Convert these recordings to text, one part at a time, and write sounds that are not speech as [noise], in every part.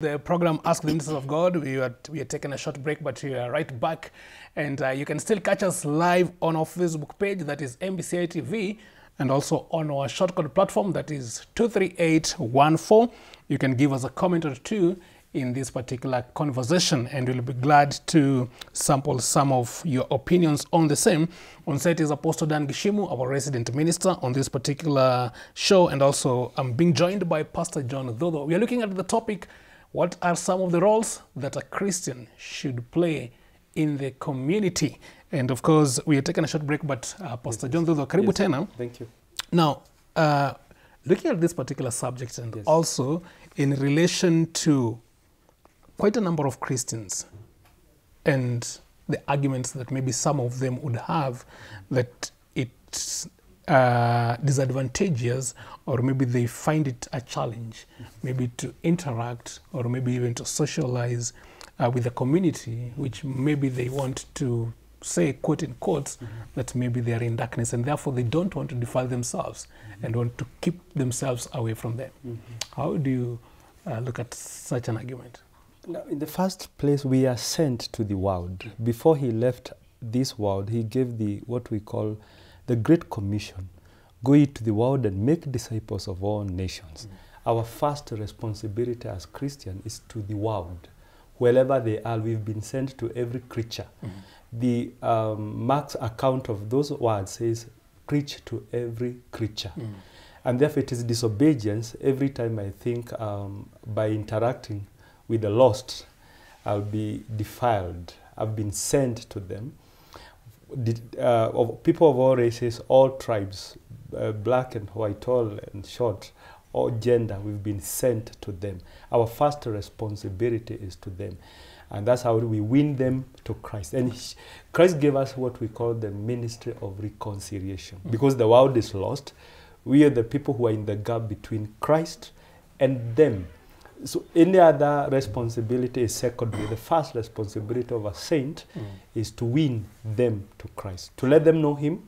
The program Ask the Ministers of God. We are, we are taking a short break, but we are right back. And uh, you can still catch us live on our Facebook page, that is MBCI TV, and also on our shortcode platform, that is 23814. You can give us a comment or two in this particular conversation, and we'll be glad to sample some of your opinions on the same. On set is Apostle Dan Gishimu, our resident minister on this particular show, and also I'm being joined by Pastor John Dodo. We are looking at the topic what are some of the roles that a Christian should play in the community? And of course, we are taking a short break, but uh, Pastor John Dodo, karibu Yes. tena. Thank you. Now, uh, looking at this particular subject and Yes. also in relation to quite a number of Christians and the arguments that maybe some of them would have that it's uh, disadvantageous or maybe they find it a challenge maybe to interact or maybe even to socialize uh, with the community which maybe they want to say quote in quotes that maybe they are in darkness and therefore they don't want to defile themselves and want to keep themselves away from them how do you uh, look at such an argument Now, in the first place, we are sent to the world. Before he left this world, he gave the what we call the Great Commission: "Go into to the world and make disciples of all nations." Mm. Our first responsibility as Christian is to the world, wherever they are. We've been sent to every creature. Mm. The um, Mark's account of those words says, "Preach to every creature." Mm. And therefore, it is disobedience every time I think um, by interacting with the lost, I'll be defiled. I've been sent to them. Uh, of people of all races, all tribes, uh, black and white, tall and short, all gender, we've been sent to them. Our first responsibility is to them. And that's how we win them to Christ. And Christ gave us what we call the ministry of reconciliation. Because the world is lost, we are the people who are in the gap between Christ and them. So any other responsibility is secondary. The first responsibility of a saint is to win them to Christ, to let them know Him,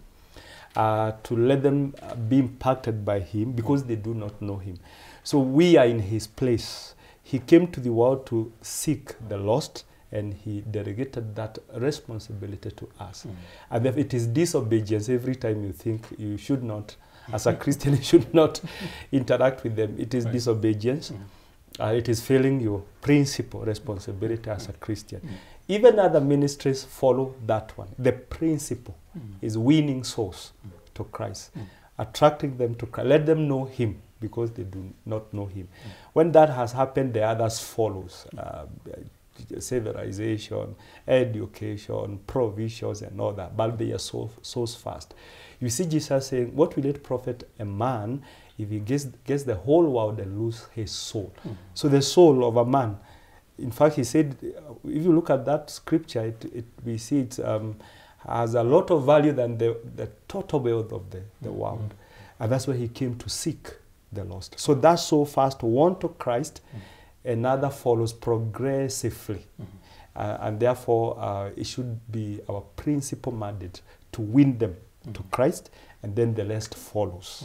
uh, to let them uh, be impacted by Him because they do not know Him. So we are in His place. He came to the world to seek the lost, and He delegated that responsibility to us. And if it is disobedience every time you think you should not, as a [laughs] Christian, you should not interact with them, it is Right. disobedience. Uh, it is failing your principal responsibility as a Christian. Mm. Even other ministries follow that one. The principle mm. is winning souls mm. to Christ, attracting them to Christ. Let them know Him because they do not know Him. When that has happened, the others follows. Uh, civilization, education, provisions, and all that. But they are so souls first. You see Jesus saying, "What will it profit a man if he gets, gets the whole world and lose his soul?" So the soul of a man. In fact, he said, uh, if you look at that scripture, it, it, we see it um, has a lot of value than the, the total wealth of the, the world. And that's why he came to seek the lost. So that soul first won to Christ, another follows progressively. Uh, and therefore, uh, it should be our principal mandate to win them to Christ, and then the rest follows.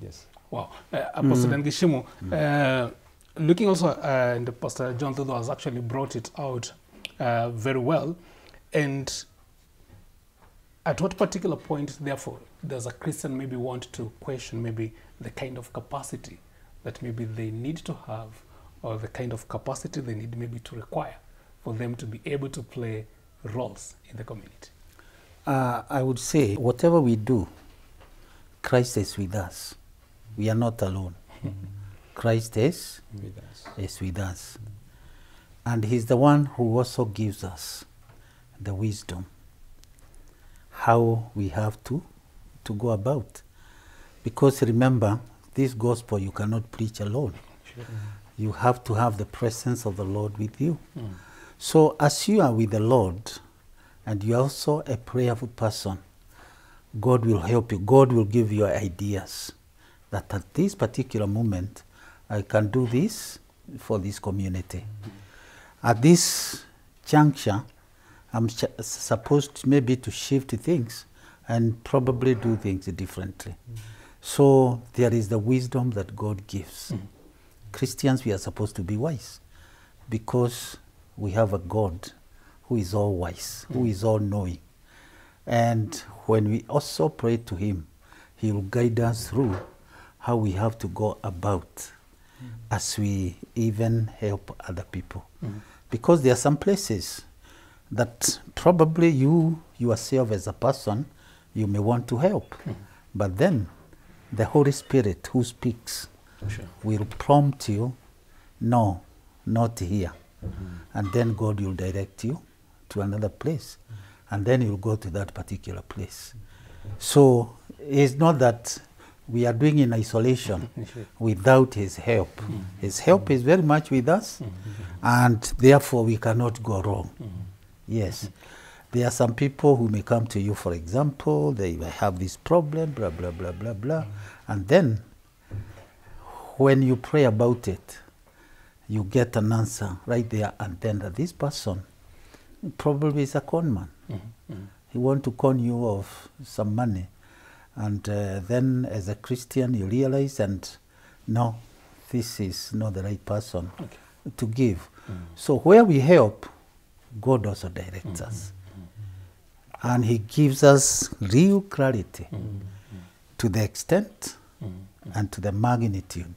Yes. Wow. Uh, Apostle Dan Gishimu, uh, looking also, uh, and Pastor John Dodo has actually brought it out uh, very well. And at what particular point, therefore, does a Christian maybe want to question maybe the kind of capacity that maybe they need to have or the kind of capacity they need maybe to require for them to be able to play roles in the community? Uh, I would say, whatever we do, Christ is with us. We are not alone. [laughs] Christ is, With us. is with us. And He's the one who also gives us the wisdom how we have to, to go about. Because remember, this gospel you cannot preach alone. You have to have the presence of the Lord with you. Hmm. So, as you are with the Lord, and you're also a prayerful person, God will help you. God will give you ideas that at this particular moment, I can do this for this community. Hmm. At this juncture, I'm ch- supposed maybe to shift things and probably do things differently. Hmm. So there is the wisdom that God gives. Christians, we are supposed to be wise. because we have a God who is all wise, who hmm. is all knowing. And when we also pray to Him, He will guide us through how we have to go about hmm. as we even help other people. Hmm. Because there are some places that probably you yourself as a person you may want to help. But then the Holy Spirit who speaks Sure. will prompt you, no, not here. Mm-hmm. And then God will direct you to another place. Mm-hmm. And then you'll go to that particular place. So it's not that we are doing in isolation [laughs] without His help. Mm-hmm. His help is very much with us, and therefore we cannot go wrong. Yes. There are some people who may come to you, for example, they have this problem, blah, blah, blah, blah, blah. And then when you pray about it, you get an answer right there and then that this person probably is a con man. Mm-hmm. He want to con you of some money. And uh, then as a Christian, you realize, and no, this is not the right person Okay. to give. Mm. So where we help, God also directs mm-hmm. us. Mm-hmm. And He gives us real clarity to the extent and to the magnitude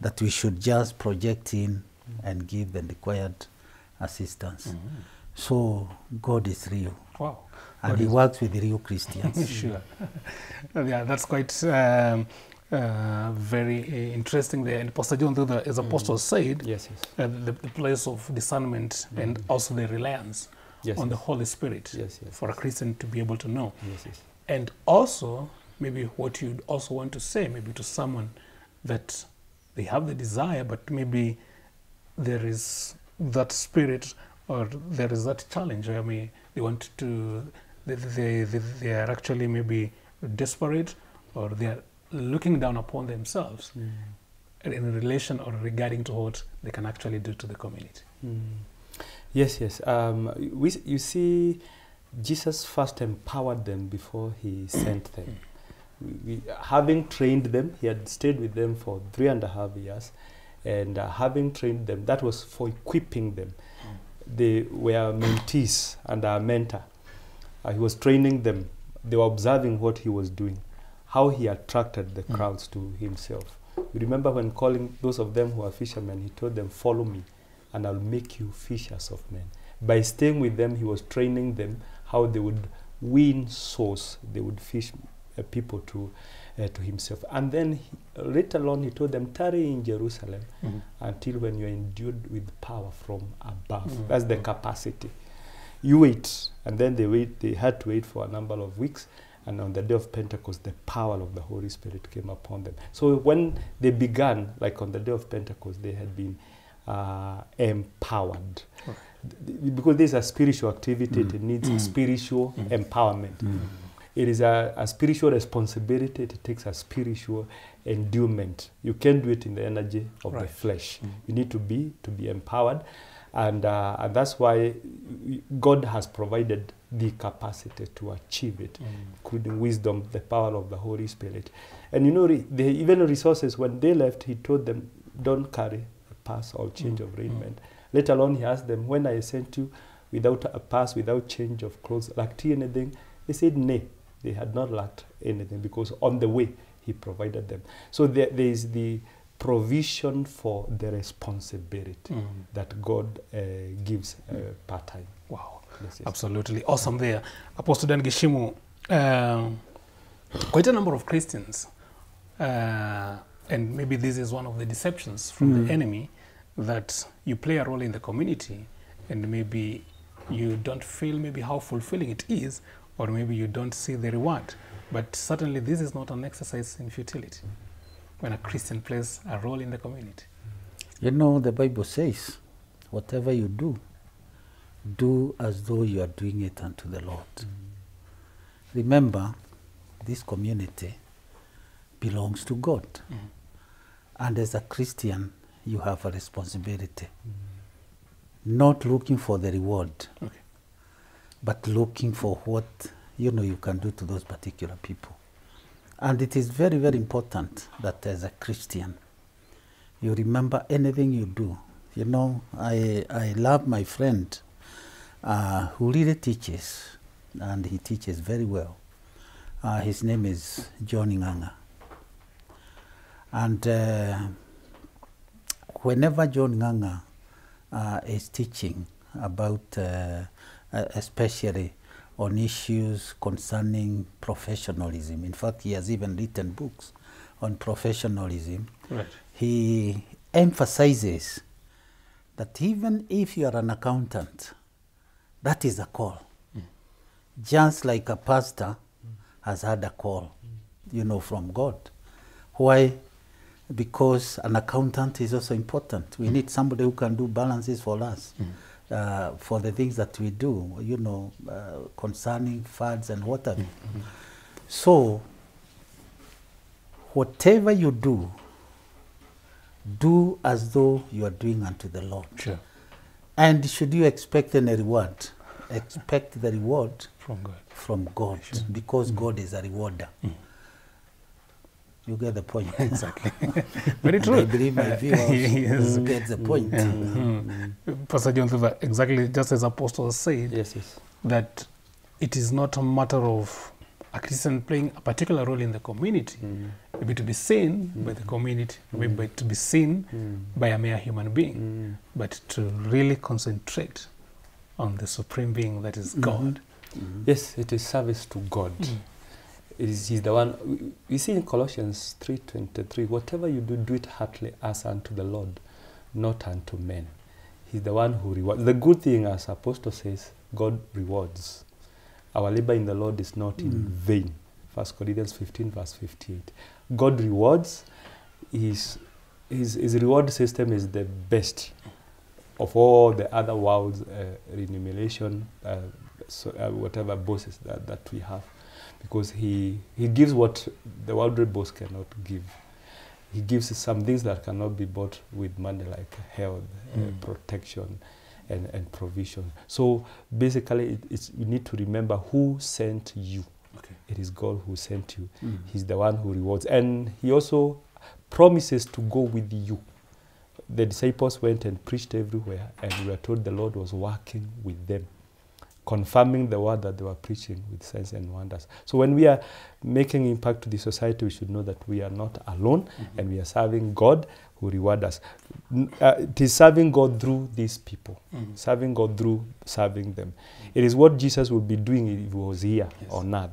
that we should just project in and give the required assistance. So God is real. Wow. And God He works with real Christians. [laughs] sure. [laughs] yeah, that's quite um, uh, very uh, interesting there. And Pastor John, the, as Apostle said, Yes, yes. uh, the, the place of discernment and also the reliance Yes, on the. Holy Spirit for a Christian to be able to know. And also, maybe what you'd also want to say, maybe to someone that they have the desire, but maybe there is that spirit or there is that challenge. I mean, they want to, they, they, they, are actually maybe desperate or they are looking down upon themselves in relation or regarding to what they can actually do to the community. Mm. Yes, yes. Um, we, you see, Jesus first empowered them before he sent them. [clears throat] We, having trained them, he had stayed with them for three and a half years, and uh, having trained them, that was for equipping them. They were mentees and a mentor. Uh, he was training them. They were observing what he was doing, how he attracted the Mm. crowds to himself. You remember when calling those of them who are fishermen, he told them, Follow me, and I'll make you fishers of men. By staying with them, he was training them how they would win souls, they would fish people to, uh, to himself. And then he, later on, he told them, Tarry in Jerusalem until when you're endued with power from above. Mm. That's the Mm. capacity. You wait, and then they wait. They had to wait for a number of weeks, and on the day of Pentecost, the power of the Holy Spirit came upon them. So when they began, like on the day of Pentecost, they had been uh, empowered. Okay. Th- th- Because this is a spiritual activity, Mm. it needs Mm. spiritual Mm. empowerment. Mm. It is a, a spiritual responsibility. It takes a spiritual endowment. You can't do it in the energy of the flesh. Mm. You need to be to be empowered, and uh, and that's why God has provided the capacity to achieve it, including wisdom, the power of the Holy Spirit. And you know, re- the even resources. When they left, He told them, "Don't carry a pass or change Mm. of raiment." Let alone He asked them, "When I sent you without a pass, without change of clothes, lacked you anything?" They said, "Nay." They had not lacked anything because on the way He provided them. So there, there is the provision for the responsibility Mm. that God uh, gives uh, part time. Wow. Yes, yes. Absolutely awesome there. Apostle Dan Gishimu, um, quite a number of Christians, uh, and maybe this is one of the deceptions from Mm. the enemy, that you play a role in the community and maybe you don't feel maybe how fulfilling it is, or maybe you don't see the reward. But certainly, this is not an exercise in futility when a Christian plays a role in the community. You know, the Bible says, whatever you do, do as though you are doing it unto the Lord. Mm. Remember, this community belongs to God. Mm. And as a Christian, you have a responsibility. Mm. Not looking for the reward, Okay. But looking for what you know you can do to those particular people. And it is very, very important that as a Christian, you remember anything you do You know, I, I love my friend uh, who really teaches, and he teaches very well. Uh, his name is John Nganga. And uh, whenever John Nganga uh, is teaching about, uh, Uh, especially on issues concerning professionalism, in fact, he has even written books on professionalism, Right. he emphasizes that even if you are an accountant, that is a call. Mm. Just like a pastor has had a call, you know, from God. Why? Because an accountant is also important. We mm. need somebody who can do balances for us. Mm. Uh, for the things that we do, you know, uh, concerning funds and what have you. So, whatever you do, do as though you are doing unto the Lord. Sure. And should you expect any reward, expect the reward From God. from God because God is a rewarder. You get the point. [laughs] Exactly. [laughs] Very true. I believe my viewers [laughs] Yes. get the point. Mm-hmm. Pastor John Thiva, exactly just as Apostle said, Yes, yes. that it is not a matter of a Christian playing a particular role in the community, mm-hmm. maybe to be seen by the mm-hmm. community, maybe to be seen by a mere human being, but to really concentrate on the supreme being that is God. Yes, it is service to God. It is He's the one. we- see in Colossians three twenty three. Whatever you do, do it heartily as unto the Lord, not unto men. He's the one who rewards. The good thing, as Apostle says, God rewards. Our labor in the Lord is not in vain. First Corinthians fifteen verse fifty eight. God rewards. His his his reward system is the best of all the other world's uh, remuneration, uh, so, uh, whatever bosses that, that we have, because he he gives what the worldly boss cannot give. He gives some things that cannot be bought with money, like health, uh, Mm. protection, and, and provision. So basically, it, it's, you need to remember who sent you. Okay. It is God who sent you. Mm. He's the one who rewards. And he also promises to go with you. The disciples went and preached everywhere, and we are told the Lord was working with them, confirming the word that they were preaching with signs and wonders. So when we are making impact to the society, we should know that we are not alone, and we are serving God who reward us. Uh, it is serving God through these people, Mhm. serving God through serving them. It is what Jesus would be doing if he was here Yes. on earth.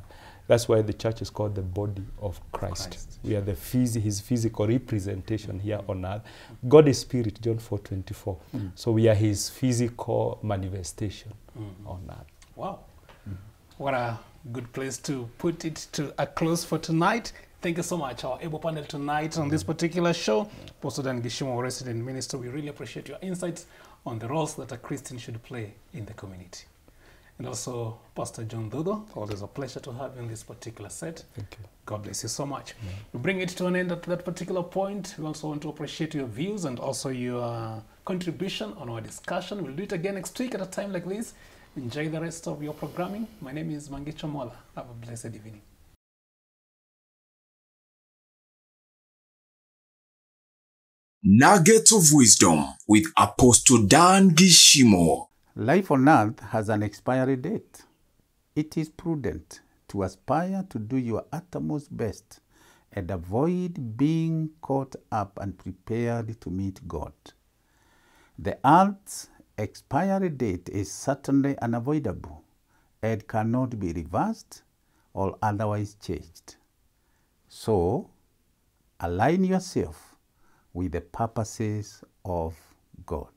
That's why the church is called the body of Christ. Christ. We are the phys- his physical representation here on earth. God is spirit, John 4:24. Mm. So we are his physical manifestation Mhm. on earth. Wow. What a good place to put it to a close for tonight. Thank you so much, our able panel tonight on this particular show. Pastor Dan Gishimo, resident minister, we really appreciate your insights on the roles that a Christian should play in the community. And also, Pastor John Dudo, always a pleasure to have you in this particular set. Thank you. God bless you so much. We bring it to an end at that particular point. We also want to appreciate your views and also your uh, contribution on our discussion. We'll do it again next week at a time like this. Enjoy the rest of your programming. My name is Mangicho Mola. Have a blessed evening. Nuggets of Wisdom with Apostle Dan Gishimo. Life on earth has an expiry date. It is prudent to aspire to do your uttermost best and avoid being caught up and prepared to meet God. The earth's expiry date is certainly unavoidable and cannot be reversed or otherwise changed. So, align yourself with the purposes of God.